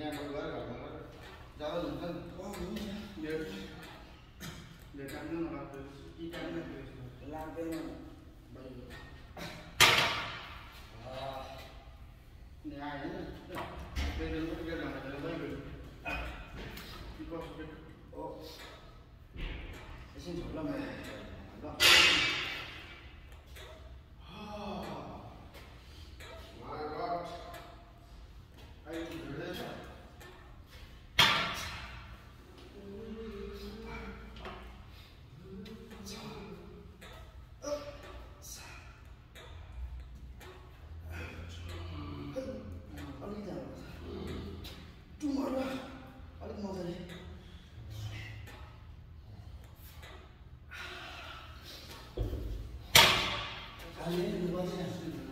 ra bản thân rồi nó cả nó ra bản thân có đúng không để để cắn nó là từ cắn nó từ làm cái này bây giờ. Nhà ấy đây là cái cái là cái đây rồi đi qua cái ô xin chủ lâm này 没原因是多。